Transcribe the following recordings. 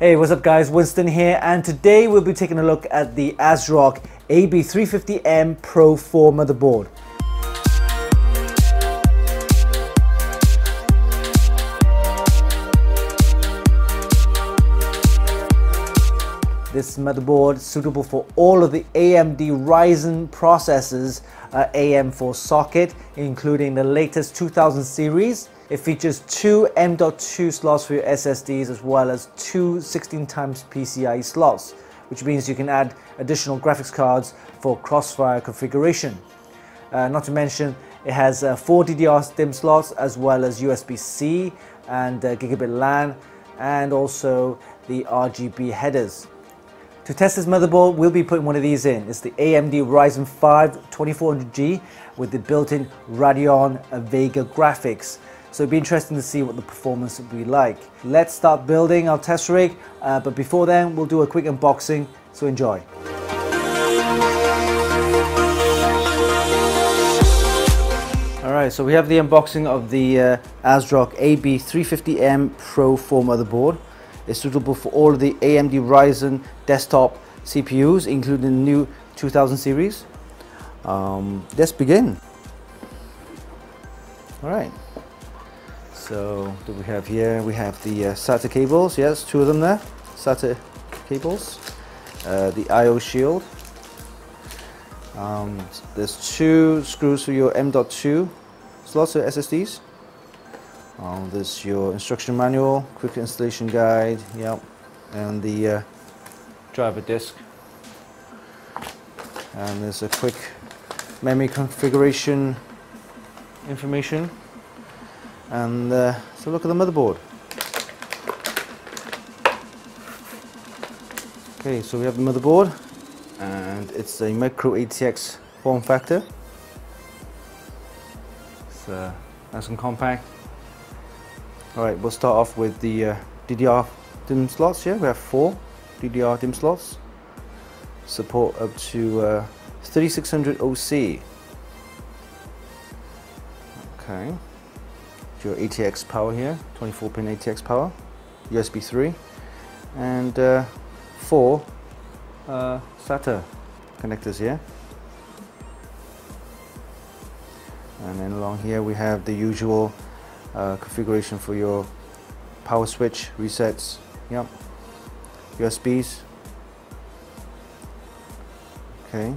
Hey, what's up guys? Winston here and today we'll be taking a look at the ASRock AB350M Pro 4 motherboard. This motherboard suitable for all of the AMD Ryzen processors uh, AM4 socket, including the latest 2000 series. It features two M.2 slots for your SSDs as well as two 16 times PCIe slots, which means you can add additional graphics cards for crossfire configuration. Uh, not to mention, it has uh, four DDR DIMM slots as well as USB-C and uh, gigabit LAN and also the RGB headers. To test this motherboard, we'll be putting one of these in. It's the AMD Ryzen 5 2400G with the built-in Radeon Vega graphics. So it'd be interesting to see what the performance would be like. Let's start building our test rig, uh, but before then, we'll do a quick unboxing, so enjoy. Alright, so we have the unboxing of the uh, ASRock AB350M Pro 4 motherboard It's suitable for all of the AMD Ryzen desktop CPUs, including the new 2000 series. Um, let's begin. All right. So, do we have here? We have the uh, SATA cables. Yes, two of them there. SATA cables. Uh, the I/O shield. Um, there's two screws for your M.2 slots for SSDs. Um, this is your instruction manual, quick installation guide, yep, and the uh, driver disk. And there's a quick memory configuration information. And uh, so look at the motherboard. Okay, so we have the motherboard, and it's a micro ATX form factor. It's uh, nice and compact. Alright, we'll start off with the uh, DDR DIMM slots here. We have four DDR DIMM slots. Support up to uh, 3600 OC. Okay. Your ATX power here, 24 pin ATX power, USB 3, and uh, four uh, SATA connectors here. And then along here we have the usual uh, configuration for your power switch resets. Yep. USBs okay.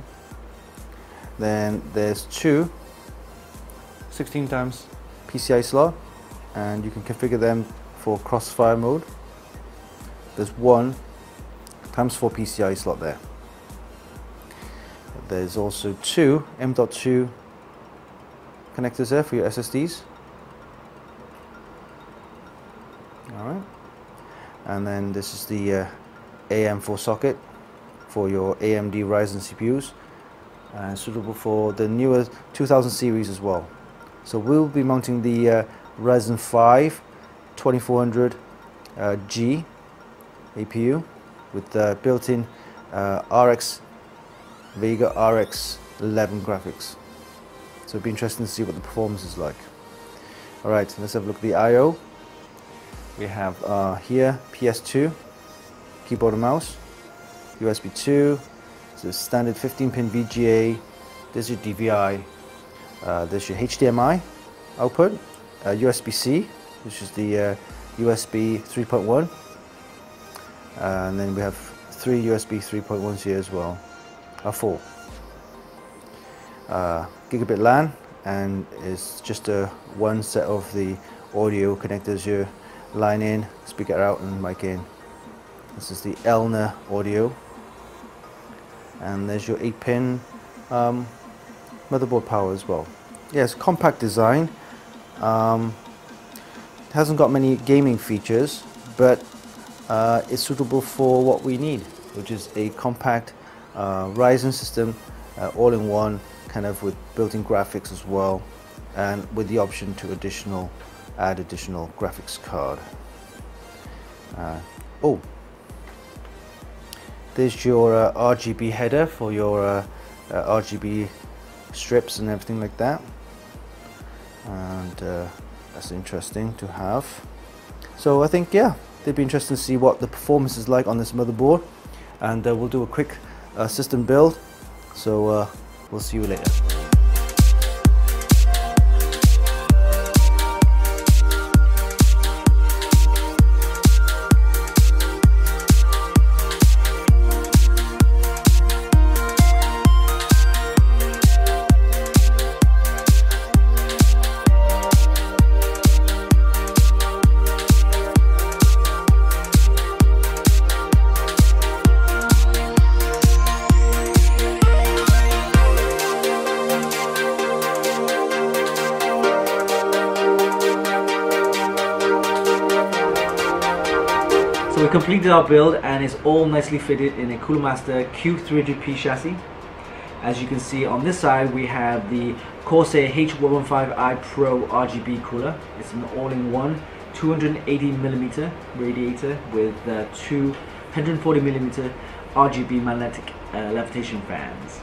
Then there's two 16 times PCI slot and you can configure them for crossfire mode there's one times 4 PCI slot there there's also two M.2 connectors there for your SSDs Alright. And then this is the uh, AM4 socket for your AMD Ryzen CPUs and suitable for the newer 2000 series as well. So we'll be mounting the uh, Ryzen 5 2400 uh, G APU with the built-in uh, RX Vega RX 11 graphics. So it'll be interesting to see what the performance is like. Alright, let's have a look at the I.O. We have uh, here PS2, keyboard and mouse, USB 2, it's a standard 15 pin VGA, this is DVI, uh, this your HDMI output, uh, USB-C, which is the uh, USB 3.1, and then we have three USB 3.1s here as well, uh, four. Uh, gigabit LAN, and it's just a one set of the audio connectors here line in, speaker out and mic in. This is the Elna audio. And there's your 8 pin um, motherboard power as well. Yes, compact design. Um, hasn't got many gaming features, but uh, it's suitable for what we need, which is a compact uh, Ryzen system, uh, all in one, kind of with built-in graphics as well, and with the option to additional add additional graphics card. Uh, oh, there's your uh, RGB header for your uh RGB strips and everything like that. And uh, that's interesting to have. So I think, yeah, they'd be interested to see what the performance is like on this motherboard and uh, we'll do a quick uh, system build so uh, we'll see you later We completed our build and it's all nicely fitted in a Cooler Master Q300P chassis. As you can see on this side we have the Corsair H115i Pro RGB cooler. It's an all-in-one 280mm radiator with uh, two 140mm RGB magnetic uh, levitation fans.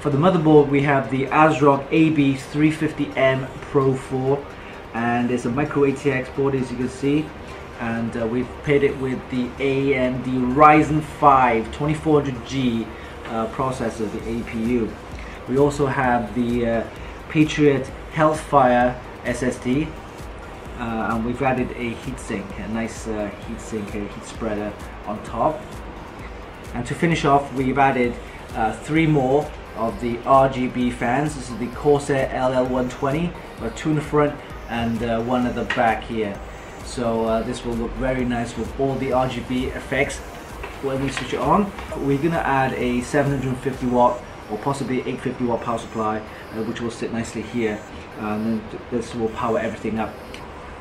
For the motherboard we have the ASRock AB350M Pro 4 and it's a micro ATX board as you can see and uh, we've paired it with the AMD Ryzen 5 2400G uh, processor, the APU. We also have the uh, Patriot Hellfire SSD uh, and we've added a heatsink, a nice uh, heatsink, a heat spreader on top. And to finish off, we've added uh, three more of the RGB fans. This is the Corsair LL120, two in the front and one at the back here so uh, this will look very nice with all the RGB effects. When we switch it on we're gonna add a 750 watt or possibly 850 watt power supply uh, which will sit nicely here and this will power everything up.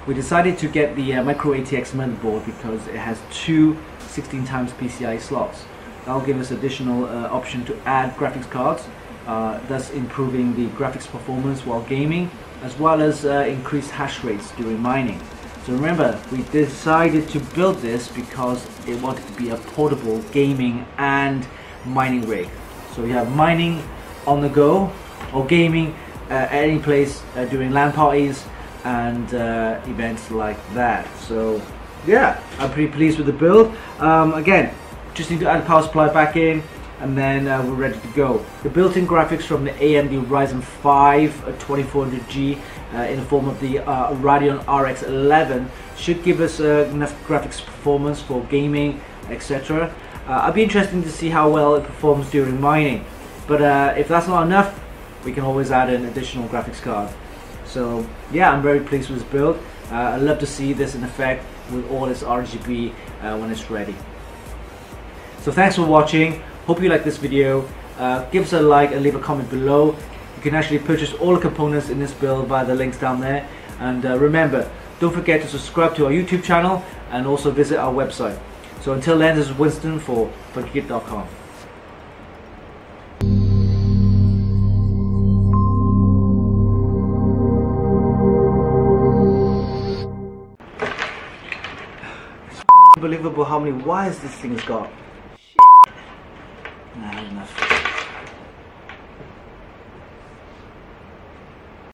We decided to get the uh, micro ATX motherboard because it has two 16 times PCI slots. That'll give us additional uh, option to add graphics cards uh, thus improving the graphics performance while gaming as well as uh, increased hash rates during mining so remember, we decided to build this because it wanted to be a portable gaming and mining rig. So you have mining on the go or gaming uh, at any place uh, during LAN parties and uh, events like that. So yeah, I'm pretty pleased with the build. Um, again, just need to add a power supply back in and then uh, we're ready to go. The built-in graphics from the AMD Ryzen 5 2400G uh, in the form of the uh, Radeon RX 11 should give us uh, enough graphics performance for gaming, etc. Uh, I'd be interested to see how well it performs during mining. But uh, if that's not enough, we can always add an additional graphics card. So yeah, I'm very pleased with this build. I'd love to see this in effect with all this RGB when it's ready. So thanks for watching. Hope you like this video. Uh, give us a like and leave a comment below. You can actually purchase all the components in this build via the links down there. And uh, remember, don't forget to subscribe to our YouTube channel and also visit our website. So until then, this is Winston for FunkyKit.com. Unbelievable how many wires this thing has got.